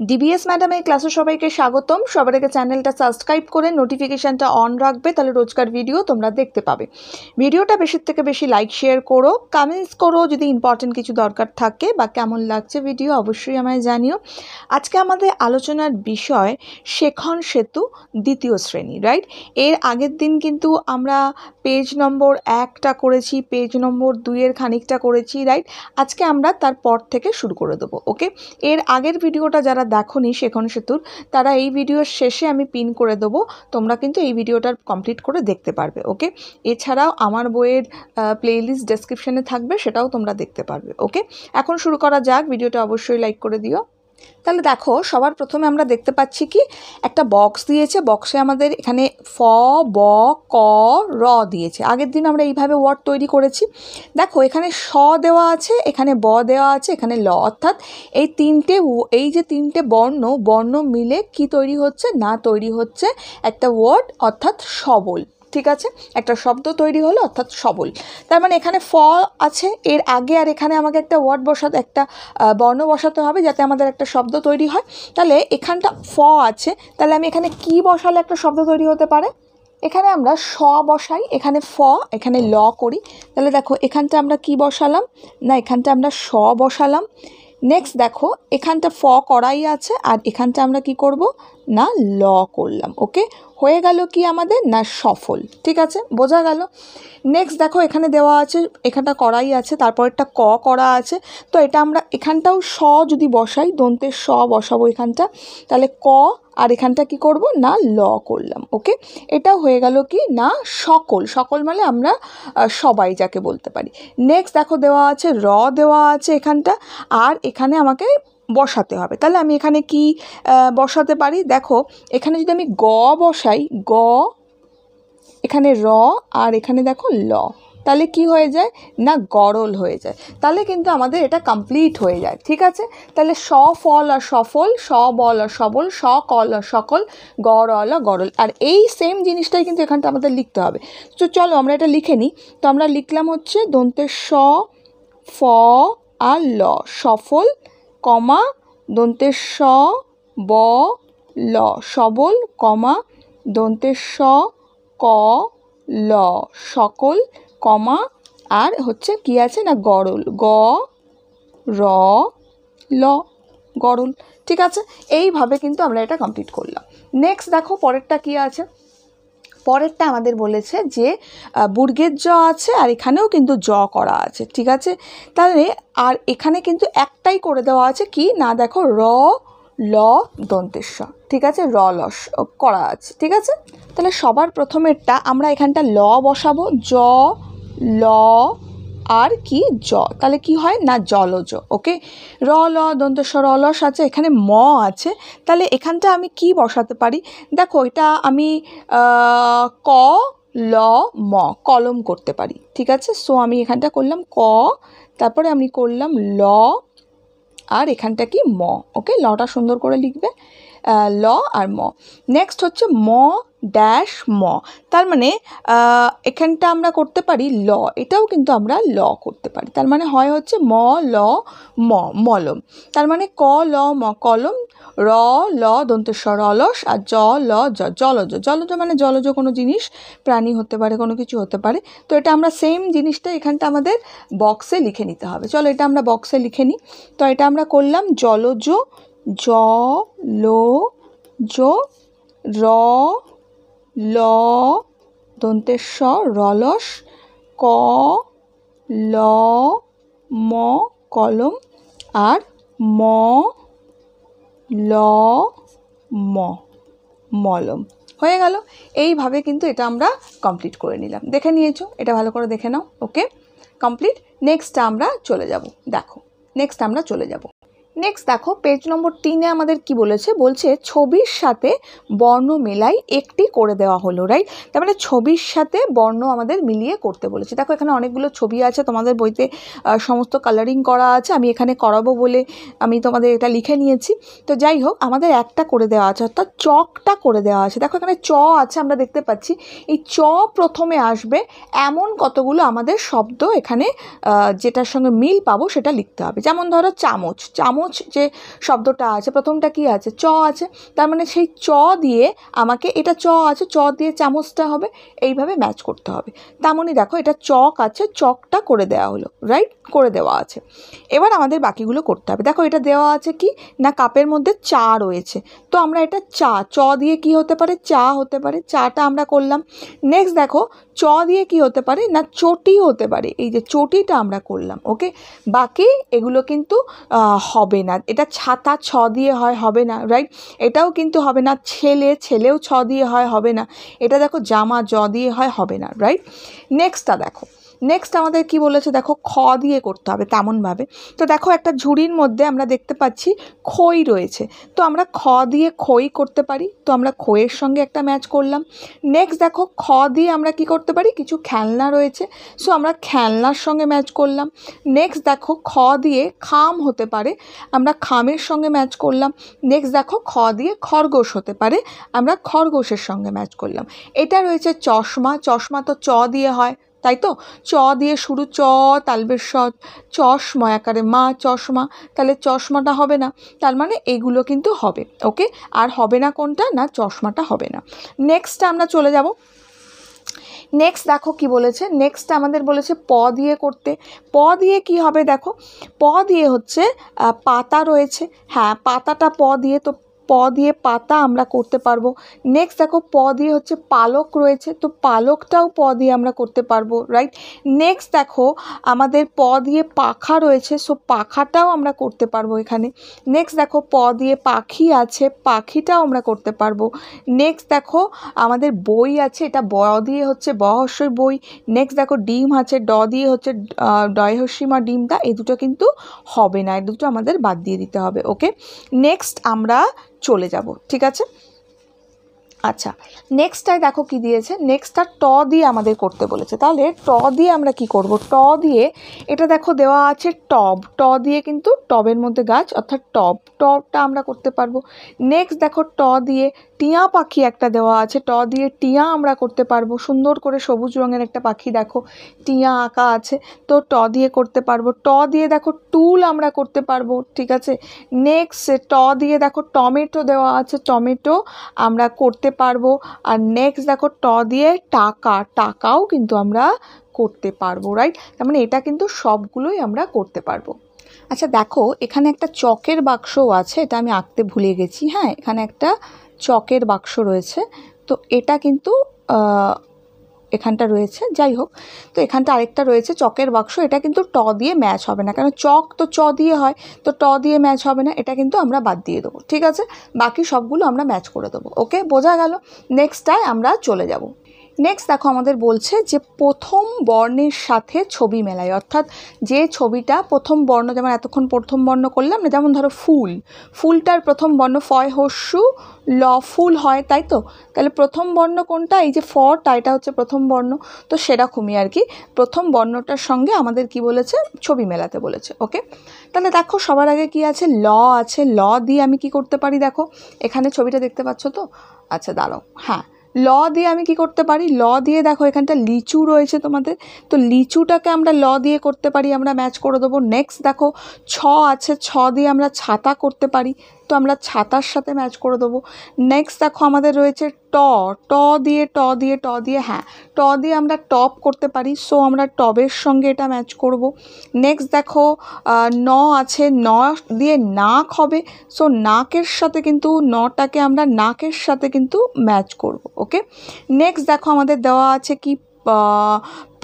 DBS madam এই ক্লাসে সবাইকে স্বাগতম। সবার আগে চ্যানেলটা সাবস্ক্রাইব করে নোটিফিকেশানটা অন রাখবে, তাহলে রোজকার ভিডিও তোমরা দেখতে পাবে। ভিডিওটা বেশির থেকে বেশি লাইক শেয়ার করো কমেন্টস করো যদি ইম্পর্টেন্ট কিছু দরকার থাকে বা কেমন লাগছে ভিডিও অবশ্যই আমায় জানিও। আজকে আমাদের আলোচনার বিষয় শেখন সেতু দ্বিতীয় শ্রেণি রাইট এর আগের দিন কিন্তু আমরা পেজ নম্বর একটা করেছি, পেজ নম্বর দুইয়ের খানিকটা করেছি রাইট আজকে আমরা তারপর থেকে শুরু করে দেবো ওকে এর আগের ভিডিওটা যারা দেখোনি শেখন সেতুর, তারা এই ভিডিওর শেষে আমি পিন করে দেবো, তোমরা কিন্তু এই ভিডিওটার কমপ্লিট করে দেখতে পারবে ওকে এছাড়াও আমার বইয়ের প্লেলিস্ট ডেসক্রিপশানে থাকবে, সেটাও তোমরা দেখতে পারবে ওকে এখন শুরু করা যাক, ভিডিওটা অবশ্যই লাইক করে দিও। তাহলে দেখো, সবার প্রথমে আমরা দেখতে পাচ্ছি কি, একটা বক্স দিয়েছে। বক্সে আমাদের এখানে ফ, ব, ক, র দিয়েছে। আগের দিন আমরা এইভাবে ওয়ার্ড তৈরি করেছি। দেখো, এখানে স দেওয়া আছে, এখানে ব দেওয়া আছে, এখানে ল। অর্থাৎ এই তিনটে এই যে তিনটে বর্ণ বর্ণ মিলে কি তৈরি হচ্ছে, না তৈরি হচ্ছে, একটা ওয়ার্ড অর্থাৎ সবল। ঠিক আছে? একটা শব্দ তৈরি হলো, অর্থাৎ সবল। তার মানে এখানে ফ আছে, এর আগে আর এখানে আমাকে একটা ওয়ার্ড বসাতে, একটা বর্ণ বসাতে হবে যাতে আমাদের একটা শব্দ তৈরি হয়। তাহলে এখানটা ফ আছে, তাহলে আমি এখানে কি বসালে একটা শব্দ তৈরি হতে পারে? এখানে আমরা স বসাই, এখানে ফ, এখানে ল করি। তাহলে দেখো, এখানটা আমরা কি বসালাম? না, এখানটা আমরা স বসালাম। নেক্সট দেখো, এখানটা ফ করাই আছে, আর এখানটা আমরা কি করব? না ল করলাম ওকে হয়ে গেল কি আমাদের? না সফল, ঠিক আছে? বোঝা গেল? নেক্সট দেখো, এখানে দেওয়া আছে, এখানটা করাই আছে তারপর একটা ক করা আছে। তো এটা আমরা এখানটাও স যদি বসাই দন্তের স বসাবো এখানটা, তাহলে ক আর এখানটা কি করব? না ল করলাম ওকে এটা হয়ে গেল কি? না সকল সকল মানে আমরা সবাই যাকে বলতে পারি। নেক্সট দেখো দেওয়া আছে, র দেওয়া আছে এখানটা, আর এখানে আমাকে বসাতে হবে। তাহলে আমি এখানে কি বসাতে পারি? দেখো, এখানে যদি আমি গ বসাই, গ, এখানে র, আর এখানে দেখো ল, তাহলে কি হয়ে যায়? না, গরল হয়ে যায়। তাহলে কিন্তু আমাদের এটা কমপ্লিট হয়ে যায়, ঠিক আছে? তাহলে স ফল আর সফল, স বল আর সবল, স কল আর সকল, গরল আর গরল। আর এই সেম জিনিসটাই কিন্তু এখানটা আমাদের লিখতে হবে। তো চলো, আমরা এটা লিখে নিই। তো আমরা লিখলাম হচ্ছে দন্তের স, ফ আর ল, সফল কমা দন্তের স ব ল। সবল কমা দন্তের স ক ল। সকল কমা আর হচ্ছে কি আছে না গরল? গ, র, ল, গরল। ঠিক আছে? এইভাবে কিন্তু আমরা এটা কমপ্লিট করলাম। নেক্সট দেখো পরেরটা কি আছে? পরেরটা আমাদের বলেছে যে বুর্গের জ আছে আর এখানেও কিন্তু জ করা আছে, ঠিক আছে? তাহলে আর এখানে কিন্তু একটাই করে দেওয়া আছে কি? না, দেখো, র, ল, দন্তেশ্ব, ঠিক আছে? র লস করা আছে, ঠিক আছে? তাহলে সবার প্রথমেরটা আমরা এখানটা ল বসাবো, জ, ল আর কি জ তাহলে কি হয়? না, জলজ ওকে র, ল দন্তস্ব রলস আছে, এখানে ম আছে। তাহলে এখানটা আমি কি বসাতে পারি? দেখো, এটা আমি ক, ল, ম, কলম করতে পারি, ঠিক আছে? সো আমি এখানটা করলাম ক, তারপরে আমি করলাম ল, আর এখানটা কি ম ওকে লটা সুন্দর করে লিখবে। ল আর ম। নেক্সট হচ্ছে ম ড্যাশ ম। তার মানে এখানটা আমরা করতে পারি ল। এটাও কিন্তু আমরা ল করতে পারি। তার মানে হয় হচ্ছে ম, ল, ম, মলম। তার মানে ক, ল, ম, কলম, র, ল, দন্তেশ্বর, অলস, আর জ, ল, জ, জলজ। জলজ মানে জলজ কোনো জিনিস, প্রাণী হতে পারে, কোনো কিছু হতে পারে। তো এটা আমরা সেম জিনিসটা এখানটা আমাদের বক্সে লিখে নিতে হবে। চলো এটা আমরা বক্সে লিখে নিই। তো এটা আমরা করলাম জলজ জ, ল, জ, র, ল দন্তেশ্বর রলস, ক, ল, ম, কলম, আর ম, ল, ম, মলম। হয়ে গেল। এইভাবে কিন্তু এটা আমরা কমপ্লিট করে নিলাম। দেখে নিয়েছো? এটা ভালো করে দেখে নাও। ওকে? কমপ্লিট নেক্সট আমরা চলে যাব। দেখো। নেক্সট আমরা চলে যাব। নেক্সট দেখো পেজ নম্বর তিনে আমাদের কি বলেছে? বলছে, ছবির সাথে বর্ণ মেলাই একটি করে দেওয়া হলো রাইট তার মানে ছবির সাথে বর্ণ আমাদের মিলিয়ে করতে বলেছে। দেখো, এখানে অনেকগুলো ছবি আছে, তোমাদের বইতে সমস্ত কালারিং করা আছে, আমি এখানে করাবো বলে আমি তোমাদের এটা লিখে নিয়েছি। তো যাই হোক, আমাদের একটা করে দেওয়া আছে, অর্থাৎ চকটা করে দেওয়া আছে। দেখো, এখানে চ আছে, আমরা দেখতে পাচ্ছি। এই চ প্রথমে আসবে, এমন কতগুলো আমাদের শব্দ এখানে যেটার সঙ্গে মিল পাবো সেটা লিখতে হবে। যেমন ধরো চামচ চামচ চামচ যে শব্দটা আছে প্রথমটা কি আছে? চ আছে। তার মানে সেই চ দিয়ে আমাকে এটা চ আছে চ দিয়ে চামচটা হবে এইভাবে ম্যাচ করতে হবে। তেমনই দেখো এটা চক আছে চকটা করে দেওয়া হলো রাইট করে দেওয়া আছে। এবার আমাদের বাকিগুলো করতে হবে। দেখো এটা দেওয়া আছে কি? না কাপের মধ্যে চা রয়েছে। তো আমরা এটা চা চ দিয়ে কি হতে পারে? চা হতে পারে। চাটা আমরা করলাম। নেক্সট দেখো চ দিয়ে কি হতে পারে? না চটি হতে পারে। এই যে চটিটা আমরা করলাম ওকে বাকি এগুলো কিন্তু আহ, হবে না। এটা ছাতা ছ দিয়ে হয়, হবে না রাইট এটাও কিন্তু হবে না। ছেলে, ছেলেও ছ দিয়ে হয়, হবে না। এটা দেখো জামা জ দিয়ে হয়, হবে না রাইট নেক্সটটা দেখো। নেক্সট আমাদের কি বলেছে? দেখো, খ দিয়ে করতে হবে তেমনভাবে। তো দেখো, একটা ঝুড়ির মধ্যে আমরা দেখতে পাচ্ছি খই রয়েছে। তো আমরা খ দিয়ে খই করতে পারি। তো আমরা খইয়ের সঙ্গে একটা ম্যাচ করলাম। নেক্সট দেখো, খ দিয়ে আমরা কি করতে পারি? কিছু খেলনা রয়েছে। সো আমরা খেলনার সঙ্গে ম্যাচ করলাম। নেক্সট দেখো, খ দিয়ে খাম হতে পারে। আমরা খামের সঙ্গে ম্যাচ করলাম। নেক্সট দেখো, খ দিয়ে খরগোশ হতে পারে। আমরা খরগোশের সঙ্গে ম্যাচ করলাম। এটা রয়েছে চশমা। চশমা তো চ দিয়ে হয়। তাই তো চ দিয়ে শুরু, চ, তালবের স, চশমা আকারে মা, চশমা। তাহলে চশমাটা হবে না। তার মানে এগুলো কিন্তু হবে, ওকে? আর হবে না কোনটা? না, চশমাটা হবে না। নেক্সট আমরা চলে যাব। নেক্সট দেখো কি বলেছে। নেক্সট আমাদের বলেছে প দিয়ে করতে। প দিয়ে কি হবে দেখো? প দিয়ে হচ্ছে পাতা রয়েছে। হ্যাঁ পাতাটা প দিয়ে তো প দিয়ে পাতা আমরা করতে পারব। নেক্সট দেখো প দিয়ে হচ্ছে পালক রয়েছে তো পালকটাও প দিয়ে আমরা করতে পারব রাইট নেক্সট দেখো আমাদের প দিয়ে পাখা রয়েছে সো পাখাটাও আমরা করতে পারব এখানে। নেক্সট দেখো প দিয়ে পাখি আছে পাখিটাও আমরা করতে পারব। নেক্সট দেখো আমাদের বই আছে এটা ব দিয়ে হচ্ছে ব হস্যই বই। নেক্সট দেখো ডিম আছে ড দিয়ে হচ্ছে আহ, ডয় ডিমটা এই দুটো কিন্তু হবে না এই দুটো আমাদের বাদ দিয়ে দিতে হবে ওকে নেক্সট আমরা চলে যাব, ঠিক আছে? আচ্ছা নেক্সটটায় দেখো কি দিয়েছে? নেক্সটটা ট দিয়ে আমাদের করতে বলেছে। তাহলে ট দিয়ে আমরা কি করব? ট দিয়ে এটা দেখো দেওয়া আছে টব। ট দিয়ে কিন্তু টবের মধ্যে গাছ, অর্থাৎ টব। টবটা আমরা করতে পারব। নেক্সট দেখো ট দিয়ে টিয়া পাখি একটা দেওয়া আছে। ট দিয়ে টিয়া আমরা করতে পারব। সুন্দর করে সবুজ রঙের একটা পাখি দেখো। টিয়া আঁকা আছে। তো ট দিয়ে করতে পারব। ট দিয়ে দেখো টুল আমরা করতে পারব, ঠিক আছে? নেক্সট ট দিয়ে দেখো টমেটো দেওয়া আছে। টমেটো আমরা করতে পারব। আর নেক্সট দেখো ট দিয়ে টাকা। টাকাও কিন্তু আমরা করতে পারব রাইট তার মানে এটা কিন্তু সবগুলোই আমরা করতে পারব। আচ্ছা দেখো, এখানে একটা চকের বাক্সও আছে। এটা আমি আঁকতে ভুলে গেছি। হ্যাঁ এখানে একটা চকের বাক্স রয়েছে। তো এটা কিন্তু এখানটা রয়েছে। যাই হোক, তো এখানটা আরেকটা রয়েছে চকের বাক্স। এটা কিন্তু ট দিয়ে ম্যাচ হবে না। কারণ চক তো চ দিয়ে হয়। তো ট দিয়ে ম্যাচ হবে না। এটা কিন্তু আমরা বাদ দিয়ে দেবো। ঠিক আছে? বাকি সবগুলো আমরা ম্যাচ করে দেবো। ওকে? বোঝা গেল? নেক্সটটায় আমরা চলে যাব। নেক্সট দেখো আমাদের বলছে যে প্রথম বর্ণের সাথে ছবি মেলায়, অর্থাৎ যে ছবিটা প্রথম বর্ণ, যেমন এতক্ষণ প্রথম বর্ণ করলাম না, যেমন ধরো ফুল, ফুলটার প্রথম বর্ণ ফয় হস্যু, ল ফুল হয়, তাই তো? তাহলে প্রথম বর্ণ কোনটা? এই যে ফটা এটা হচ্ছে প্রথম বর্ণ, তো সেরকমই আর কি। প্রথম বর্ণটার সঙ্গে আমাদের কি বলেছে? ছবি মেলাতে বলেছে ওকে তাহলে দেখো সবার আগে কি আছে? ল আছে, ল দিয়ে আমি কি করতে পারি দেখো? এখানে ছবিটা দেখতে পাচ্ছ তো? আচ্ছা দাঁড়াও হ্যাঁ। ল দিয়ে আমি কি করতে পারি? ল দিয়ে দেখো এখানটা লিচু রয়েছে তোমাদের। তো লিচুটাকে আমরা ল দিয়ে করতে পারি, আমরা ম্যাচ করে দেবো। নেক্সট দেখো, ছ আছে, ছ দিয়ে আমরা ছাতা করতে পারি। তো আমরা ছাতার সাথে ম্যাচ করে দেবো। নেক্সট দেখো আমাদের রয়েছে ট। ট দিয়ে ট দিয়ে ট দিয়ে হ্যাঁ ট দিয়ে আমরা টপ করতে পারি সো আমরা টবের সঙ্গে এটা ম্যাচ করব। নেক্সট দেখো ন আছে, ন দিয়ে নাক হবে সো নাকের সাথে কিন্তু নটাকে আমরা নাকের সাথে কিন্তু ম্যাচ করব ওকে নেক্সট দেখো আমাদের দেওয়া আছে কি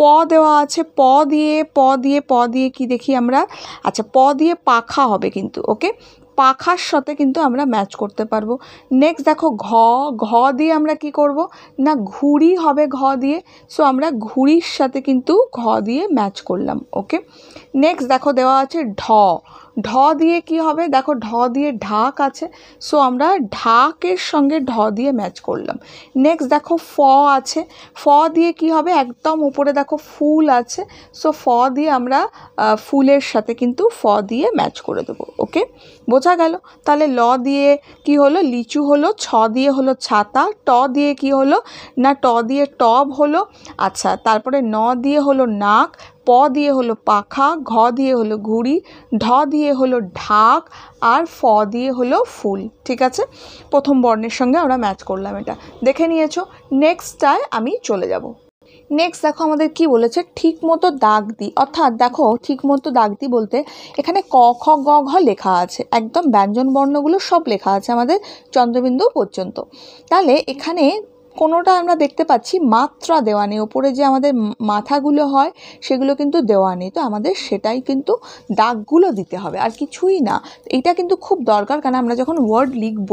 প দেওয়া আছে, প দিয়ে প দিয়ে প দিয়ে কি দেখি আমরা? আচ্ছা প দিয়ে পাখা হবে কিন্তু ওকে পাখার সাথে কিন্তু আমরা ম্যাচ করতে পারব। নেক্সট দেখো ঘ ঘ দিয়ে আমরা কি করব? না, ঘুড়ি হবে ঘ দিয়ে। সো আমরা ঘুড়ির সাথে কিন্তু ঘ দিয়ে ম্যাচ করলাম ওকে নেক্সট দেখো দেওয়া আছে ঢ। ঢ দিয়ে কি হবে? দেখো ঢ দিয়ে ঢাক আছে। সো আমরা ঢাকের সঙ্গে ঢ দিয়ে ম্যাচ করলাম। নেক্সট দেখো ফ আছে। ফ দিয়ে কি হবে? একদম উপরে দেখো ফুল আছে। সো ফ দিয়ে আমরা ফুলের সাথে কিন্তু ফ দিয়ে ম্যাচ করে দেবো ওকে বোঝা গেল। তাহলে ল দিয়ে কি হলো? লিচু হলো, ছ দিয়ে হলো ছাতা, ট দিয়ে কি হলো? না, ট দিয়ে টব হলো। আচ্ছা তারপরে ন দিয়ে হলো নাক, প দিয়ে হলো পাখা, ঘ দিয়ে হলো ঘুড়ি, ঢ দিয়ে হলো ঢাক, আর ফ দিয়ে হলো ফুল। ঠিক আছে? প্রথম বর্ণের সঙ্গে আমরা ম্যাচ করলাম এটা। দেখে নিয়েছো। নেক্সটটায় আমি চলে যাব। নেক্সট দেখো আমাদের কি বলেছে? ঠিক মতো দাগ দি অর্থাৎ দেখো ঠিক মতো দাগ দি বলতে এখানে ক, খ, গ, ঘ লেখা আছে। একদম ব্যঞ্জন বর্ণগুলো সব লেখা আছে আমাদের চন্দ্রবিন্দু পর্যন্ত। তাহলে এখানে কোনোটা আমরা দেখতে পাচ্ছি মাত্রা দেওয়া নেই। ওপরে যে আমাদের মাথাগুলো হয়, সেগুলো কিন্তু দেওয়া নেই। তো আমাদের সেটাই কিন্তু দাগগুলো দিতে হবে, আর কিছুই না। এটা কিন্তু খুব দরকার, কারণ আমরা যখন ওয়ার্ড লিখব,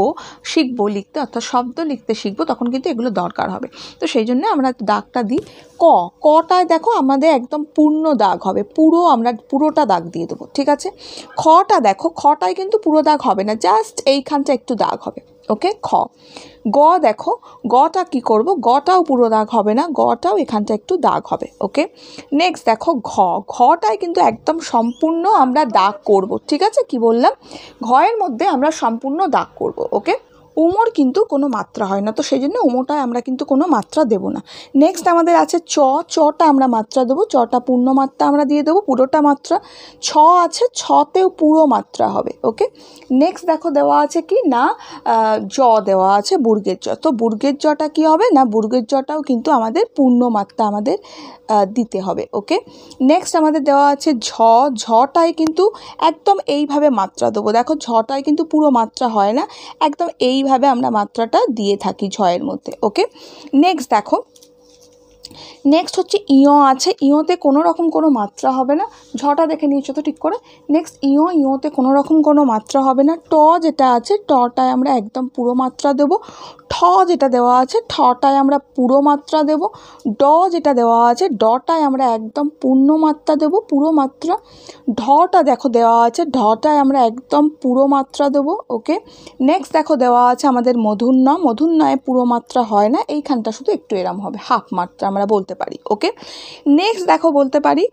শিখব লিখতে, অর্থাৎ শব্দ লিখতে শিখব, তখন কিন্তু এগুলো দরকার হবে। তো সেই জন্য আমরা দাগটা দিই ক। কটায় দেখো আমাদের একদম পূর্ণ দাগ হবে, পুরো আমরা পুরোটা দাগ দিয়ে দেবো, ঠিক আছে? খটা দেখো খটায় কিন্তু পুরো দাগ হবে না, জাস্ট এইখানটা একটু দাগ হবে। ওকে? খ। গ দেখো, গটা কি করব? গটাও পুরো দাগ হবে না, গটাও এখানটা একটু দাগ হবে, ওকে? নেক্সট দেখো, ঘ। ঘটায় কিন্তু একদম সম্পূর্ণ আমরা দাগ করব, ঠিক আছে? কি বললাম? ঘয়ের মধ্যে আমরা সম্পূর্ণ দাগ করব, ওকে? উমর কিন্তু কোনো মাত্রা হয় না। তো সেই জন্য উমোটায় আমরা কিন্তু কোনো মাত্রা দেব না। নেক্সট আমাদের আছে চ চটা আমরা মাত্রা দেবো। চটা পূর্ণ মাত্রা আমরা দিয়ে দেবো, পুরোটা মাত্রা। ছ আছে ছতেও পুরো মাত্রা হবে ওকে নেক্সট দেখো দেওয়া আছে কি? না জ দেওয়া আছে, বুর্গের জ। তো বুর্গের জটা কি হবে? না, বুর্গের জটাও কিন্তু আমাদের পূর্ণ মাত্রা আমাদের দিতে হবে ওকে নেক্সট আমাদের দেওয়া আছে ঝ। ঝটায় কিন্তু একদম এইভাবে মাত্রা দেবো। দেখো ঝটায় কিন্তু পুরো মাত্রা হয় না। একদম এইভাবে আমরা মাত্রাটা দিয়ে থাকি ঝয়ের মধ্যে ওকে নেক্সট দেখো নেক্সট হচ্ছে ইয় আছে, ইয়তে কোনো রকম কোনো মাত্রা হবে না ঝটা দেখে নিয়েছো তো ঠিক করে? নেক্সট ইয়, ইয়তে কোনো রকম কোনো মাত্রা হবে না, ট যেটা আছে টটায় আমরা একদম পুরো মাত্রা দেব ঠ যেটা দেওয়া আছে, ঠটায় আমরা পুরো মাত্রা দেব, ড যেটা দেওয়া আছে, ডটায় আমরা একদম পূর্ণ মাত্রা দেব, পুরো মাত্রা, ঢটা দেখো দেওয়া আছে, ঢটায় আমরা একদম পুরো মাত্রা দেব, ওকে? নেক্সট দেখো দেওয়া আছে আমাদের মধুর্ণ মধুর্ণয়ে পুরো মাত্রা হয় না, এইখানটা শুধু একটু এরম হবে, হাফ মাত্রা আমরা বলতে পারি, ওকে? নেক্সট দেখো বলতে পারি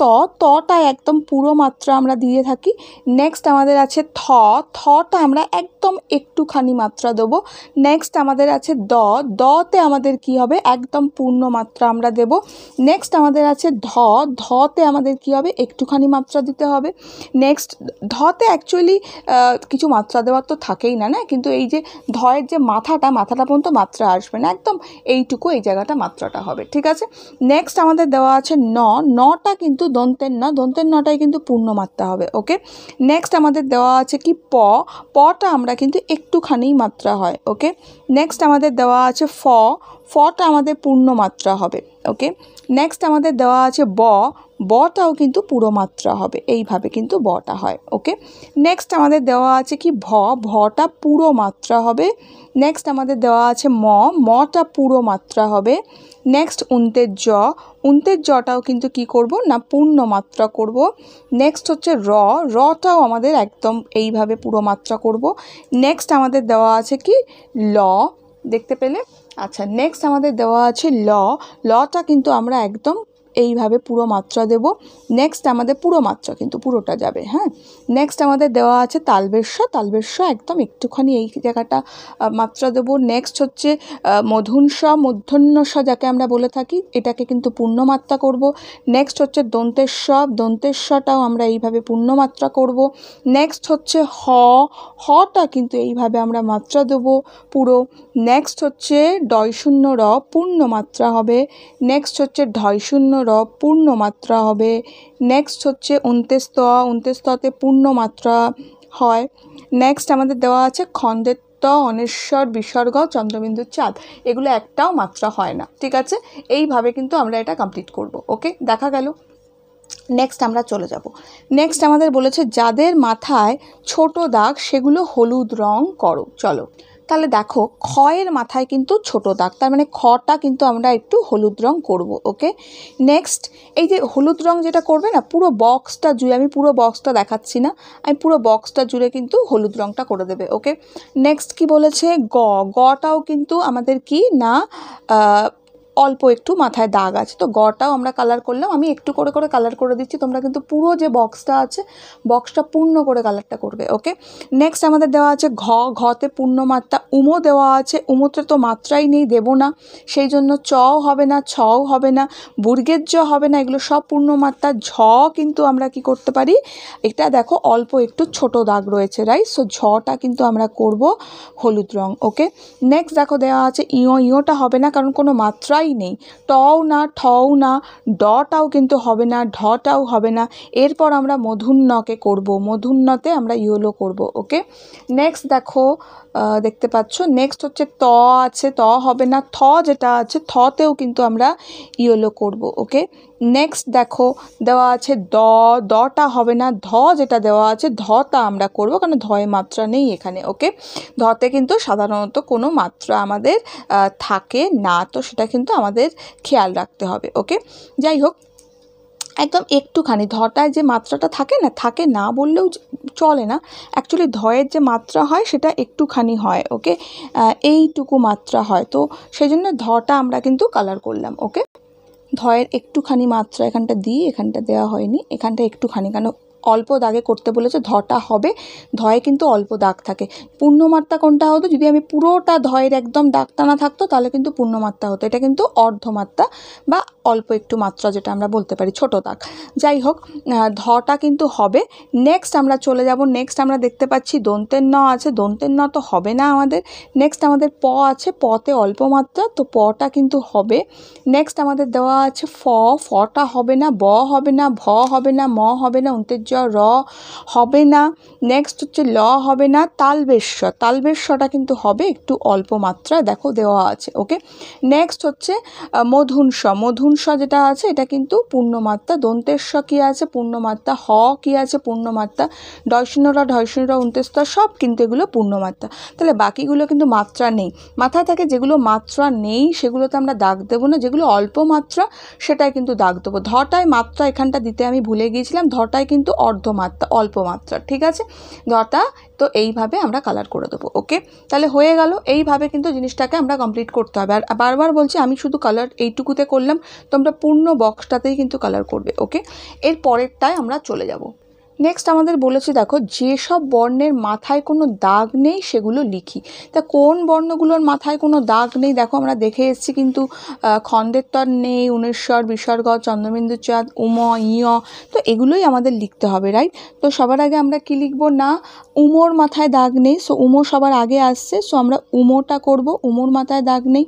ত, তটায় একদম পুরো মাত্রা আমরা দিয়ে থাকি নেক্সট আমাদের আছে থ, থটা আমরা একদম একটুখানি মাত্রা দেবো নেক্সট আমাদের আছে দ। দতে আমাদের কি হবে? একদম পূর্ণ মাত্রা আমরা দেব। নেক্সট আমাদের আছে ধ। ধতে আমাদের কি হবে? একটুখানি মাত্রা দিতে হবে। নেক্সট ধতে অ্যাকচুয়ালি কিছু মাত্রা দেওয়ার তো থাকেই না না? কিন্তু এই যে ধয়ের যে মাথাটা মাথাটা পর্যন্ত মাত্রা আসবে না। একদম এইটুকু এই জায়গাটা মাত্রাটা হবে। ঠিক আছে? নেক্সট আমাদের দেওয়া আছে ন। নটা কিন্তু দন্তের ন। দন্তের নটাই কিন্তু পূর্ণ মাত্রা হবে। ওকে নেক্সট আমাদের দেওয়া আছে কি? প। পটা আমরা কিন্তু একটুখানি মাত্রা হয়। ওকে নেক্সট আমাদের দেওয়া আছে ফ ফটা আমাদের পূর্ণ মাত্রা হবে ওকে নেক্সট আমাদের দেওয়া আছে ব। বটাও কিন্তু পুরো মাত্রা হবে। এইভাবে কিন্তু বটা হয় ওকে নেক্সট আমাদের দেওয়া আছে কি? ভ। ভটা পুরো মাত্রা হবে। নেক্সট আমাদের দেওয়া আছে ম। মটা পুরো মাত্রা হবে। নেক্সট উন্তের জ। উন্তের জটাও কিন্তু কি করব? না পূর্ণ মাত্রা করব। নেক্সট হচ্ছে র। রটাও আমাদের একদম এইভাবে পুরো মাত্রা করব। নেক্সট আমাদের দেওয়া আছে কি? ল। দেখতে পেলে? আচ্ছা নেক্সট আমাদের দেওয়া আছে ল লটা কিন্তু আমরা একদম এইভাবে পুরো মাত্রা দেব। নেক্সট আমাদের পুরো মাত্রা কিন্তু পুরোটা যাবে হ্যাঁ? নেক্সট আমাদের দেওয়া আছে তালবেশ্য তালবেশ্য একদম একটুখানি এই জায়গাটা মাত্রা দেব। নেক্সট হচ্ছে মধুনস মধ্যন্যস যাকে আমরা বলে থাকি, এটাকে কিন্তু পূর্ণমাত্রা করব। নেক্সট হচ্ছে দন্তেশ্বর। দন্তেশ্বটাও আমরা এইভাবে পূর্ণমাত্রা করব। নেক্সট হচ্ছে হ। হটা কিন্তু এইভাবে আমরা মাত্রা দেব পুরো। নেক্সট হচ্ছে ডয় শূন্য র পূর্ণমাত্রা হবে। নেক্সট হচ্ছে ঢয় শূন্য র পূর্ণ মাত্রা হবে। নেক্সট হচ্ছে উনতেস্ত উনতেস্ততে পূর্ণ মাত্রা হয়। নেক্সট আমাদের দেওয়া আছে খন্দের ত অনেশ্বর, বিসর্গ চন্দ্রবিন্দু চাঁদ। এগুলো একটাও মাত্রা হয় না। ঠিক আছে? এইভাবে কিন্তু আমরা এটা কমপ্লিট করব। ওকে? দেখা গেল। নেক্সট আমরা চলে যাব। নেক্সট আমাদের বলেছে, যাদের মাথায় ছোট দাগ, সেগুলো হলুদ রং করো। চলো। তাহলে দেখো খয়ের মাথায় কিন্তু ছোট দাগ। তার মানে খটা কিন্তু আমরা একটু হলুদ রং করব, ওকে? নেক্সট এই যে হলুদ রং যেটা করবে না, পুরো বক্সটা জুড়ে, আমি পুরো বক্সটা দেখাচ্ছি না, আমি পুরো বক্সটা জুড়ে কিন্তু হলুদ রংটা করে দেবে, ওকে? নেক্সট কি বলেছে? গ, গটাও কিন্তু আমাদের কি? না অল্প একটু মাথায় দাগ আছে। তো গটাও আমরা কালার করলাম। আমি একটু করে করে কালার করে দিচ্ছি। তোমরা কিন্তু পুরো যে বক্সটা আছে বক্সটা পূর্ণ করে কালারটা করবে ওকে নেক্সট আমাদের দেওয়া আছে ঘ। ঘতে পূর্ণ মাত্রা উমো দেওয়া আছে। উমোতে তো মাত্রাই নেই, দেবো না। সেই জন্য চও হবে না ছও হবে না, বুর্গের জ হবে না, এগুলো সব পূর্ণ মাত্রা ঝ কিন্তু আমরা কি করতে পারি? এটা দেখো অল্প একটু ছোট দাগ রয়েছে রাইট সো ঝটা কিন্তু আমরা করব হলুদ রং ওকে নেক্সট দেখো দেওয়া আছে ইও ইওটা হবে না, কারণ কোনো মাত্রাই নেই। টও না ঠও না, ডটাও কিন্তু হবে না, ঢটাও হবে না। এরপর আমরা মধুন্নকে করব। মধুন্নতে আমরা ইয়োলো করব, ওকে? নেক্সট দেখো দেখতে পাচ্ছ। নেক্সট হচ্ছে ত আছে। ত হবে না। থ যেটা আছে, থতেও কিন্তু আমরা ইয়োলো করব ওকে নেক্সট দেখো, দেওয়া আছে দ। দটা হবে না। ধ যেটা দেওয়া আছে ধটা আমরা করব, কারণ ধয়ে মাত্রা নেই এখানে ওকে ধতে কিন্তু সাধারণত কোনো মাত্রা আমাদের থাকে না, তো সেটা কিন্তু আমাদের খেয়াল রাখতে হবে ওকে যাই হোক একদম একটুখানি, ধটায় যে মাত্রাটা থাকে না থাকে না বললেও চলে না অ্যাকচুয়ালি ধয়ের যে মাত্রা হয় সেটা একটুখানি হয় ওকে এইটুকু মাত্রা হয়, তো সেই জন্য ধটা আমরা কিন্তু কালার করলাম ওকে ধয়ের একটুখানি মাত্রা এখানটা দিই, এখানটা দেওয়া হয়নি, এখানটা একটুখানি কেন অল্প দাগে করতে বলেছে, ধটা হবে। ধয়ে কিন্তু অল্প দাগ থাকে। পূর্ণমাত্রা কোনটা হতো? যদি আমি পুরোটা ধয়ের একদম দাগ টানা থাকতো, তাহলে কিন্তু পূর্ণমাত্রা হতো। এটা কিন্তু অর্ধমাত্রা বা অল্প একটু মাত্রা যেটা আমরা বলতে পারি, ছোট দাগ। যাই হোক ধটা কিন্তু হবে। নেক্সট আমরা চলে যাব। নেক্সট আমরা দেখতে পাচ্ছি দন্তের ন আছে। দন্তের ন তো হবে না আমাদের। নেক্সট আমাদের প আছে। পতে অল্প মাত্রা, তো পটা কিন্তু হবে। নেক্সট আমাদের দেওয়া আছে ফ। ফটা হবে না, ব হবে না, ভ হবে না, ম হবে না, অন্তের জ র হবে না নেক্সট হচ্ছে ল হবে না তালবেশ্বর তালবেশ্বরটা কিন্তু হবে একটু অল্প মাত্রায় দেখো দেওয়া আছে ওকে নেক্সট হচ্ছে আহ, মধুনস মধুনস যেটা আছে এটা কিন্তু পূর্ণমাত্রা দন্তেশ্ব কী আছে পূর্ণমাত্রা হ কী আছে পূর্ণমাত্রা ডয়শূন্যরা ঢয়শূন্যরা উন্তেস্তর সব কিন্তু এগুলো পূর্ণমাত্রা। তাহলে বাকিগুলো কিন্তু মাত্রা নেই। মাথায় থাকে যেগুলো মাত্রা নেই সেগুলোতে আমরা দাগ দেবো না যেগুলো অল্প মাত্রা সেটাই কিন্তু দাগ দেবো। ধটায় মাত্রা এখানটা দিতে আমি ভুলে গিয়েছিলাম ধটায় কিন্তু অর্ধমাত্রা অল্প মাত্রা ঠিক আছে? ধটা তো এইভাবে আমরা কালার করে দেবো ওকে তাহলে হয়ে গেল, এইভাবে কিন্তু জিনিসটাকে আমরা কমপ্লিট করতে হবে। আর বারবার বলছি, আমি শুধু কালার এইটুকুতে করলাম, তোমরা পূর্ণ বক্সটাতেই কিন্তু কালার করবে ওকে এর পরেরটায় আমরা চলে যাব। নেক্সট আমাদের বলেছে দেখো যেসব বর্ণের মাথায় কোনো দাগ নেই সেগুলো লিখি। তা কোন বর্ণগুলোর মাথায় কোনো দাগ নেই? দেখো আমরা দেখে এসেছি কিন্তু আহ, খন্ডের তর নেই উনেশ্বর বিসর্গ চন্দ্রবিন্দু চাঁদ উম ইয়। তো এগুলোই আমাদের লিখতে হবে রাইট তো সবার আগে আমরা কি লিখব? না উমোর মাথায় দাগ নেই। সো উমো সবার আগে আসছে। সো আমরা উমোটা করব উমোর মাথায় দাগ নেই।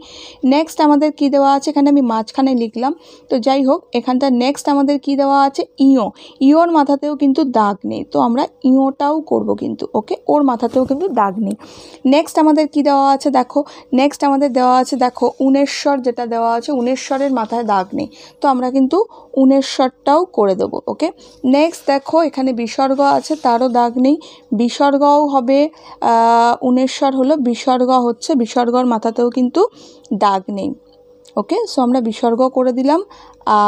নেক্সট আমাদের কি দেওয়া আছে? এখানে আমি মাঝখানে লিখলাম। তো যাই হোক এখানটা নেক্সট আমাদের কি দেওয়া আছে? ইও ইওর মাথাতেও কিন্তু দাগ নেই। তো আমরা ইওটাও করব কিন্তু, ওকে? ওর মাথাতেও কিন্তু দাগ নেই। নেক্সট আমাদের কি দেওয়া আছে দেখো? নেক্সট আমাদের দেওয়া আছে দেখো, উনেশ্বর যেটা দেওয়া আছে, উনেশ্বরের মাথায় দাগ নেই। তো আমরা কিন্তু উনেশ্বরটাও করে দেবো, ওকে? নেক্সট দেখো, এখানে বিসর্গ আছে, তারও দাগ নেই। বিসর্গও হবে উনেশ্বর হলো বিসর্গ হচ্ছে, বিসর্গর মাথাতেও কিন্তু দাগ নেই। ওকে সো আমরা বিসর্গ করে দিলাম।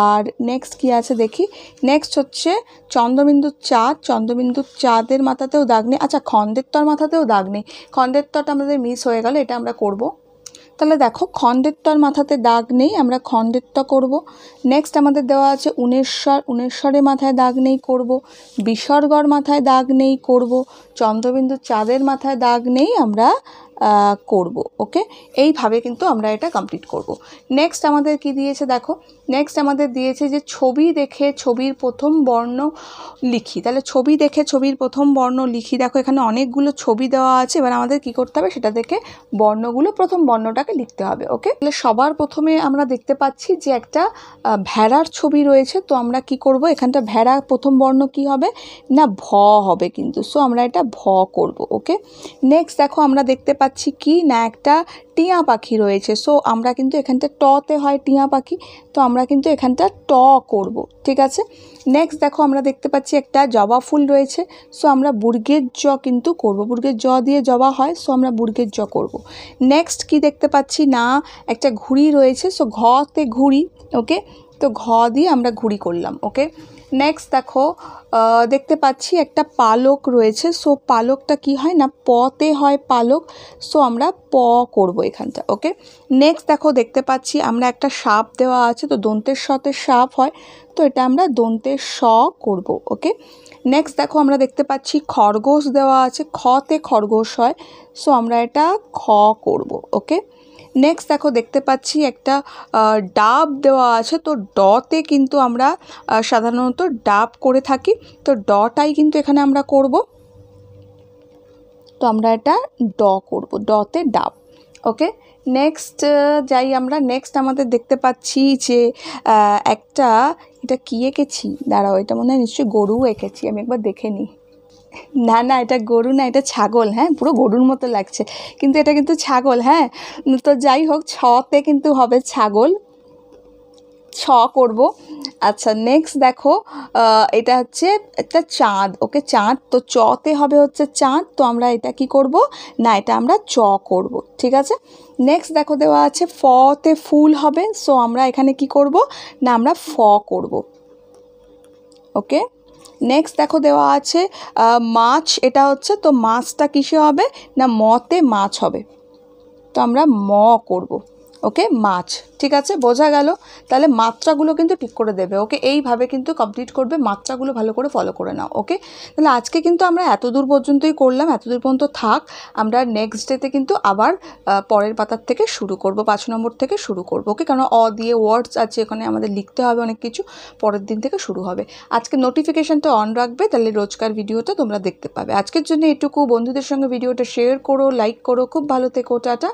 আর নেক্সট কি আছে দেখি? নেক্সট হচ্ছে চন্দ্রবিন্দুর চাঁদ। চন্দ্রবিন্দুর চাঁদের মাথাতেও দাগ নেই আচ্ছা খন্ডের তর মাথাতেও দাগ নেই খন্ডের তরটা আমাদের মিস হয়ে গেল, এটা আমরা করব। তাহলে দেখো খন্ডের তর মাথাতে দাগ নেই, আমরা খন্ডের ত করব। নেক্সট আমাদের দেওয়া আছে উনেশ্বর। উনেশ্বরের মাথায় দাগ নেই, করব। বিসর্গর মাথায় দাগ নেই, করব। চন্দ্রবিন্দু চাঁদের মাথায় দাগ নেই, আমরা করব, ওকে? এইভাবে কিন্তু আমরা এটা কমপ্লিট করব। নেক্সট আমাদের কি দিয়েছে দেখো? নেক্সট আমাদের দিয়েছে যে ছবি দেখে ছবির প্রথম বর্ণ লিখি। তাহলে ছবি দেখে ছবির প্রথম বর্ণ লিখি। দেখো এখানে অনেকগুলো ছবি দেওয়া আছে। এবার আমাদের কি করতে হবে? সেটা দেখে বর্ণগুলো প্রথম বর্ণটাকে লিখতে হবে, ওকে? তাহলে সবার প্রথমে আমরা দেখতে পাচ্ছি যে একটা ভেড়ার ছবি রয়েছে। তো আমরা কি করব? এখানটা ভেড়া প্রথম বর্ণ কি হবে? না, ভ হবে কিন্তু। সো আমরা এটা ভ করব, ওকে? নেক্সট দেখো আমরা দেখতে পাচ্ছি কি না একটা টিয়া পাখি রয়েছে। সো আমরা কিন্তু এখানটা টতে হয় টিয়া পাখি, তো আমরা কিন্তু এখানটা ট করব, ঠিক আছে? নেক্সট দেখো, আমরা দেখতে পাচ্ছি একটা জবা ফুল রয়েছে। সো আমরা বুর্গের জ কিন্তু করব, বুর্গের জ দিয়ে জবা হয় সো আমরা বুর্গের জ করব। নেক্সট কি দেখতে পাচ্ছি? না, একটা ঘুড়ি রয়েছে সো ঘতে ঘুড়ি ওকে তো ঘ দিয়ে আমরা ঘুড়ি করলাম ওকে নেক্সট দেখো দেখতে পাচ্ছি একটা পালক রয়েছে। সো পালকটা কি হয় না? পতে হয় পালক। সো আমরা প করব এখানটা ওকে নেক্সট দেখো, দেখতে পাচ্ছি আমরা একটা সাপ দেওয়া আছে, তো দন্তের সতে সাপ হয়। তো এটা আমরা দন্তের স করব ওকে নেক্সট দেখো, আমরা দেখতে পাচ্ছি খরগোশ দেওয়া আছে। খতে খরগোশ হয়। সো আমরা এটা খ করব ওকে নেক্সট দেখো, দেখতে পাচ্ছি একটা ডাব দেওয়া আছে। তো ডতে কিন্তু আমরা সাধারণত ডাব করে থাকি। তো ডটাই কিন্তু এখানে আমরা করব। তো আমরা এটা ড করব, ডতে ডাব। ওকে নেক্সট যাই আমরা নেক্সট আমাদের দেখতে পাচ্ছি যে একটা, এটা কী এঁকেছি? দাঁড়াও, এটা মনে হয় নিশ্চয়ই গরু এঁকেছি, আমি একবার দেখে নিই। না না, এটা গরু না, এটা ছাগল হ্যাঁ পুরো গরুর মতো লাগছে। কিন্তু এটা কিন্তু ছাগল হ্যাঁ। তো যাই হোক, ছতে কিন্তু হবে ছাগল। ছ করব। আচ্ছা নেক্সট দেখো এটা হচ্ছে একটা চাঁদ, ওকে, চাঁদ। তো চতে হবে হচ্ছে চাঁদ, তো আমরা এটা কি করব? না, এটা আমরা চ করব, ঠিক আছে? নেক্সট দেখো দেওয়া আছে, ফতে ফুল হবে সো আমরা এখানে কি করব? না, আমরা ফ করব, ওকে? নেক্সট দেখো দেওয়া আছে মাছ, এটা হচ্ছে তো মাছটা কিসে হবে? না, মতে মাছ হবে। তো আমরা ম করব। ওকে? মাছ, ঠিক আছে? বোঝা গেল। তাহলে মাত্রাগুলো কিন্তু ঠিক করে দেবে, ওকে? এইভাবে কিন্তু কমপ্লিট করবে, মাত্রাগুলো ভালো করে ফলো করে নাও, ওকে? তাহলে আজকে কিন্তু আমরা এত দূর পর্যন্তই করলাম, এত দূর পর্যন্ত থাক। আমরা নেক্সট ডেতে কিন্তু আবার পরের পাতার থেকে শুরু করব, পাঁচ নম্বর থেকে শুরু করব, ওকে? কারণ অ দিয়ে ওয়ার্ডস আছে, এখানে আমাদের লিখতে হবে অনেক কিছু, পরের দিন থেকে শুরু হবে। আজকে নোটিফিকেশানটা অন রাখবে, তাহলে রোজকার ভিডিওটা তোমরা দেখতে পাবে। আজকের জন্য এটুকু, বন্ধুদের সঙ্গে ভিডিওটা শেয়ার করো লাইক করো, খুব ভালো থেকো, টাটা।